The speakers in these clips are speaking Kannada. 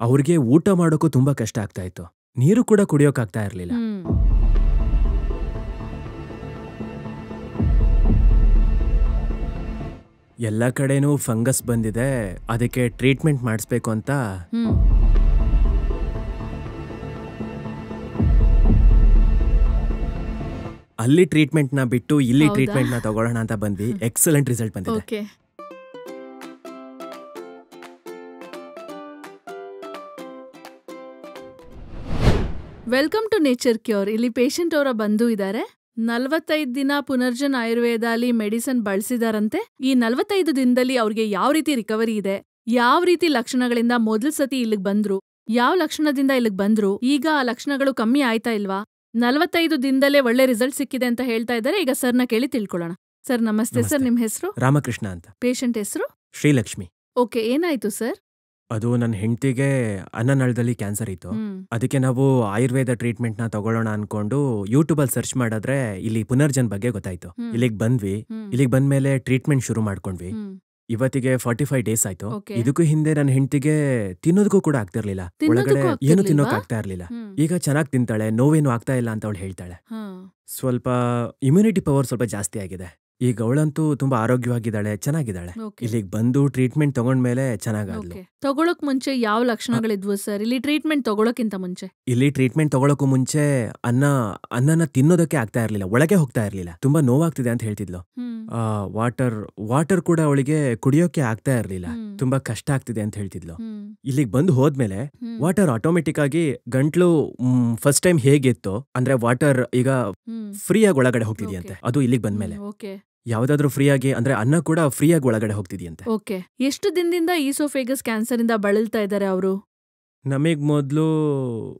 ಅವ್ರಿಗೆ ಊಟ ಮಾಡೋಕ್ಕೂ ತುಂಬಾ ಕಷ್ಟ ಆಗ್ತಾ ಇತ್ತು. ನೀರು ಕೂಡ ಕುಡಿಯೋಕ್ಕಾಗ್ತಾ ಇರಲಿಲ್ಲ. ಎಲ್ಲ ಕಡೆನೂ ಫಂಗಸ್ ಬಂದಿದೆ. ಅದಕ್ಕೆ ಟ್ರೀಟ್ಮೆಂಟ್ ಮಾಡಿಸ್ಬೇಕು ಅಂತ. ಅಲ್ಲಿ ಟ್ರೀಟ್ಮೆಂಟ್ನ ಬಿಟ್ಟು ಇಲ್ಲಿ? ಟ್ರೀಟ್ಮೆಂಟ್ನ ತಗೊಳ್ಳೋಣ ಅಂತ ಬಂದ್ವಿ. ಎಕ್ಸಲೆಂಟ್ ರಿಸಲ್ಟ್ ಬಂದಿದೆ. ವೆಲ್ಕಮ್ ಟು ನೇಚರ್ ಕ್ಯೂರ್ ಇಲ್ಲಿ ಪೇಷಂಟ್ ಅವರ ಬಂಧು ಇದ್ದಾರೆ. ನಲವತ್ತೈದು ದಿನ ಪುನರ್ಜನ್ ಆಯುರ್ವೇದ ಅಲ್ಲಿ ಮೆಡಿಸನ್ ಬಳಸಿದಾರಂತೆ. ಈ ನಲವತ್ತೈದು ದಿನದಲ್ಲಿ ಅವ್ರಿಗೆ ಯಾವ ರೀತಿ ರಿಕವರಿ ಇದೆ ಯಾವ ರೀತಿ ಲಕ್ಷಣಗಳಿಂದ ಮೊದಲ ಸತಿ ಇಲ್ಲಿಗೆ ಬಂದ್ರು ಯಾವ ಲಕ್ಷಣದಿಂದ ಇಲ್ಲಿಗೆ ಬಂದ್ರು ಈಗ ಆ ಲಕ್ಷಣಗಳು ಕಮ್ಮಿ ಆಯ್ತಾ ಇಲ್ವಾ? ನಲವತ್ತೈದು ದಿನದಲ್ಲೇ ಒಳ್ಳೆ ರಿಸಲ್ಟ್ ಸಿಕ್ಕಿದೆ ಅಂತ ಹೇಳ್ತಾ ಇದ್ದಾರೆ. ಈಗ ಸರ್ನ ಕೇಳಿ ತಿಳ್ಕೊಳ್ಳೋಣ. ಸರ್ ನಮಸ್ತೆ. ಸರ್. ನಿಮ್ ಹೆಸರು? ರಾಮಕೃಷ್ಣ ಅಂತ. ಪೇಷಂಟ್ ಹೆಸರು? ಶ್ರೀಲಕ್ಷ್ಮಿ. ಓಕೆ ಏನಾಯ್ತು ಸರ್ ಅದು ನನ್ನ ಹೆಂಡತಿಗೆ ಅನ್ನನಳದಲ್ಲಿ ಕ್ಯಾನ್ಸರ್ ಇತ್ತು. ಅದಕ್ಕೆ ನಾವು ಆಯುರ್ವೇದ ಟ್ರೀಟ್ಮೆಂಟ್ನ ತಗೊಳ್ಳೋಣ ಅನ್ಕೊಂಡು ಯೂಟ್ಯೂಬ್ ಅಲ್ಲಿ ಸರ್ಚ್ ಮಾಡಿದ್ರೆ ಇಲ್ಲಿ ಪುನರ್ಜನ್ ಬಗ್ಗೆ ಗೊತ್ತಾಯ್ತು. ಇಲ್ಲಿಗೆ ಬಂದ್ವಿ. ಇಲ್ಲಿಗೆ ಬಂದ ಬಂದ್ಮೇಲೆ ಟ್ರೀಟ್ಮೆಂಟ್ ಶುರು ಮಾಡ್ಕೊಂಡ್ವಿ. ಇವತ್ತಿಗೆ ಫಾರ್ಟಿ ಫೈವ್ ಡೇಸ್ ಆಯ್ತು ಇದಕ್ಕೂ ಹಿಂದೆ ನನ್ನ ಹೆಂಡತಿಗೆ ತಿನ್ನೋದಕ್ಕೂ ಕೂಡ ಆಗ್ತಿರ್ಲಿಲ್ಲ. ಒಳಗಡೆ ಏನು ತಿನ್ನೋಕ್ ಆಗ್ತಾ ಇರ್ಲಿಲ್ಲ. ಈಗ ಚೆನ್ನಾಗಿ ತಿಂತಾಳೆ ನೋವೇನು ಆಗ್ತಾ ಇಲ್ಲ ಅಂತ ಅವಳು ಹೇಳ್ತಾಳೆ. ಸ್ವಲ್ಪ ಇಮ್ಯುನಿಟಿ ಪವರ್ ಸ್ವಲ್ಪ ಜಾಸ್ತಿ ಆಗಿದೆ. ಈಗ ಅವಳಂತೂ ತುಂಬಾ ಆರೋಗ್ಯವಾಗಿದ್ದಾಳೆ ಚೆನ್ನಾಗಿದ್ದಾಳೆ. ಇಲ್ಲಿ ಇಲ್ಲಿಗೆ ಬಂದು ಟ್ರೀಟ್ಮೆಂಟ್ ತಗೊಂಡ್ಮೇಲೆ ಮೇಲೆ ಚೆನ್ನಾಗಿ ತಗೊಳಕ್ ಮುಂಚೆ ಯಾವ ಲಕ್ಷಣಗಳಿದ್ವು ಸರ್? ಇಲ್ಲಿ ಟ್ರೀಟ್ಮೆಂಟ್ ತಗೊಳಕ್ಕಿಂತ ಮುಂಚೆ. ಇಲ್ಲಿ ಟ್ರೀಟ್ಮೆಂಟ್ ತಗೊಳಕ್ಕೂ ಮುಂಚೆ ಅನ್ನ ಅನ್ನನ ತಿನ್ನೋದಕ್ಕೆ ಆಗ್ತಾ ಇರ್ಲಿಲ್ಲ ಒಳಗೆ ಹೋಗ್ತಾ ಇರ್ಲಿಲ್ಲ. ತುಂಬಾ ನೋವಾಗ್ತಿದೆ ಅಂತ ಹೇಳ್ತಿದ್ಲು. ವಾಟರ್ ವಾಟರ್ ಕೂಡ ಅವಳಿಗೆ ಕುಡಿಯೋಕೆ ಆಗ್ತಾ ಇರ್ಲಿಲ್ಲ. ತುಂಬಾ ಕಷ್ಟ ಆಗ್ತಿದೆ ಅಂತ ಹೇಳ್ತಿದ್ಲು. ಇಲ್ಲಿಗೆ ಬಂದು ಹೋದ್ಮೇಲೆ. ವಾಟರ್ ಆಟೋಮೆಟಿಕ್ ಆಗಿ ಗಂಟ್ಲು ಫಸ್ಟ್ ಟೈಮ್ ಹೇಗಿತ್ತು ಅಂದ್ರೆ ವಾಟರ್ ಈಗ. ಫ್ರೀ ಆಗಿ ಒಳಗಡೆ ಹೋಗ್ತಿದ್ಯಂತೆ. ಅದು ಇಲ್ಲಿಗೆ ಬಂದ್ಮೇಲೆ. ಯಾವ್ದಾದ್ರು ಫ್ರೀ ಆಗಿ ಅಂದ್ರೆ ಅನ್ನ ಕೂಡ ಫ್ರೀ ಆಗಿ ಒಳಗಡೆ ಹೋಗ್ತಿದ್ಯಂತೆ. ಓಕೆ. ಎಷ್ಟು ದಿನದಿಂದ ಈಸೋಫೇಗಸ್ ಕ್ಯಾನ್ಸರ್ ಇಂದ ಬಳಲ್ತಾ ಇದ್ದಾರೆ ಅವರು? ನಮಗ್ ಮೊದ್ಲು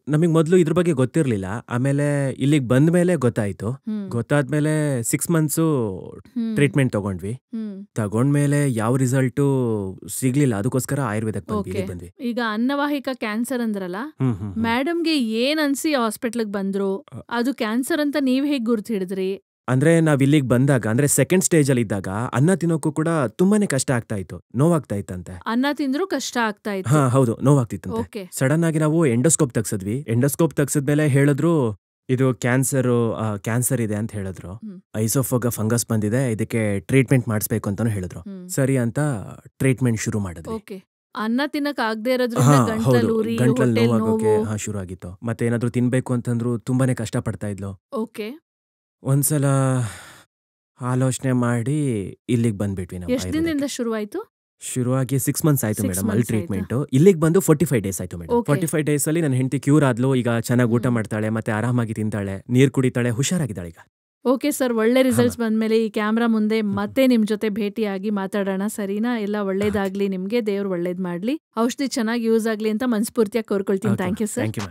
ನಮಗ್ ಮೊದ್ಲು ಇದ್ರ ಬಗ್ಗೆ ಗೊತ್ತಿರ್ಲಿಲ್ಲ. ಆಮೇಲೆ ಇಲ್ಲಿಗೆ ಬಂದ ಮೇಲೆ ಗೊತ್ತಾಯ್ತು ಗೊತ್ತಾದ್ಮೇಲೆ ಸಿಕ್ಸ್ ಮಂತ್ಸು ಟ್ರೀಟ್ಮೆಂಟ್ ತಗೊಂಡ್ವಿ. ತಗೊಂಡ್ಮೇಲೆ ಯಾವ ರಿಸಲ್ಟು ಸಿಗ್ಲಿಲ್ಲ. ಅದಕ್ಕೋಸ್ಕರ ಆಯುರ್ವೇದಕ್ಕೆ ಬಂದ್ವಿ ಬಂದ್ವಿ. ಈಗ ಅನ್ನವಾಹಿಕ ಕ್ಯಾನ್ಸರ್ ಅಂದ್ರಲ್ಲ. ಮೇಡಮ್ಗೆ ಏನ್ ಅನ್ಸಿ ಹಾಸ್ಪಿಟ್ಲಿಗೆ ಬಂದ್ರು? ಅದು ಕ್ಯಾನ್ಸರ್ ಅಂತ ನೀವ್ ಹೇಗ್ ಗುರ್ತು ಹಿಡಿದ್ರಿ? ಅಂದ್ರೆ ನಾವ್ ಇಲ್ಲಿಗೆ ಬಂದಾಗ ಅಂದ್ರೆ ಸೆಕೆಂಡ್ ಸ್ಟೇಜ್ ಅಲ್ಲಿ ಇದ್ದಾಗ ಅನ್ನ ತಿನ್ನೋಕ್ಕೂ ಕೂಡ ತುಂಬಾನೇ ಕಷ್ಟ ಆಗ್ತಾ ಇತ್ತು ನೋವಾಗ್ತಾ ಇತ್ತಂತೆ. ಅನ್ನ ತಿಂದ್ರು ಕಷ್ಟ ಆಗ್ತಾ ಇತ್ತು. ಹಾ ಹೌದು ನೋವಾಗ್ತಿತ್ತಂತೆ. ಸಡನ್ ಆಗಿ ನಾವು ಎಂಡೋಸ್ಕೋಪ್ ತೆಗ್ಸಿದ್ವಿ. ಎಂಡೋಸ್ಕೋಪ್ ತೆಗ್ಸಿದ್ಮೇಲೆ ಹೇಳಿದ್ರು ಇದು ಕ್ಯಾನ್ಸರ್ ಕ್ಯಾನ್ಸರ್ ಇದೆ ಅಂತ ಹೇಳಿದ್ರು. ಐಸೋಫೋಗ ಫಂಗಸ್ ಬಂದಿದೆ ಇದಕ್ಕೆ ಟ್ರೀಟ್ಮೆಂಟ್ ಮಾಡಿಸ್ಬೇಕು ಅಂತಾನು ಹೇಳಿದ್ರು. ಸರಿ ಅಂತ ಟ್ರೀಟ್ಮೆಂಟ್ ಶುರು ಮಾಡಿದ್ವಿ. ಅನ್ನ ತಿನ್ನಕ್ ಆಗದೆ ಇರೋದ್ರಿಂದ ಗಂಟಲಲ್ಲಿ ನೋವಾಗೋಕೆ ಶುರು ಆಗಿತ್ತು ಮತ್ತೆ ಏನಾದ್ರು ತಿನ್ಬೇಕು ಅಂತಂದ್ರು ತುಂಬಾನೇ ಕಷ್ಟ ಪಡ್ತಾ ಇದ್ಲು. ಓಕೆ. ಒಂದ್ಸಲ ಆಲೋಚನೆ ಮಾಡಿ ಇಲ್ಲಿಗೆ ಬಂದ್ಬಿಟ್ವಿ ನಾವು ಎಷ್ಟ್ ದಿನದಿಂದ ಶುರುವಾಯ್ತು? ಶುರುವಾಗಿ ಸಿಕ್ಸ್ ಮಂತ್ಸ್ ಆಯ್ತು ಮೇಡಮ್ ಅಲ್ಲಿ ಟ್ರೀಟ್ಮೆಂಟ್ ಇಲ್ಲಿಗೆ ಬಂದು ಫೋರ್ಟಿ ಫೈವ್ ಡೇಸ್ ಆಯ್ತು ಮೇಡಮ್. ಫೋರ್ಟಿ ಫೈವ್ ಡೇಸ್ ಅಲ್ಲಿ ನನ್ನ ಹೆಂಡತಿ ಕ್ಯೂರ್ ಆದ್ಲು ಈಗ ಚೆನ್ನಾಗಿ ಊಟ ಮಾಡ್ತಾಳೆ ಮತ್ತೆ ಆರಾಮಾಗಿ ತಿಂತಾಳೆ ನೀರ್ ಕುಡಿತಾಳೆ ಹುಷಾರಾಗಿದ್ದಾಳೆ ಈಗ. ಓಕೆ ಸರ್ ಒಳ್ಳೆ ರಿಸಲ್ಟ್ಸ್ ಬಂದ್ಮೇಲೆ ಈ ಕ್ಯಾಮ್ರಾ ಮುಂದೆ ಮತ್ತೆ ನಿಮ್ ಜೊತೆ ಭೇಟಿಯಾಗಿ ಮಾತಾಡೋಣ ಸರಿನಾ? ಎಲ್ಲ ಒಳ್ಳೇದಾಗ್ಲಿ ನಿಮ್ಗೆ ದೇವ್ರು ಒಳ್ಳೇದ್ ಮಾಡ್ಲಿ. ಔಷಧಿ ಚೆನ್ನಾಗಿ ಯೂಸ್ ಆಗ್ಲಿ ಅಂತ ಮನಸ್ಫೂರ್ತಿಯಾಗಿ ಕೋರ್ಕೊಳ್ತೀನಿ. Thank you sir thank you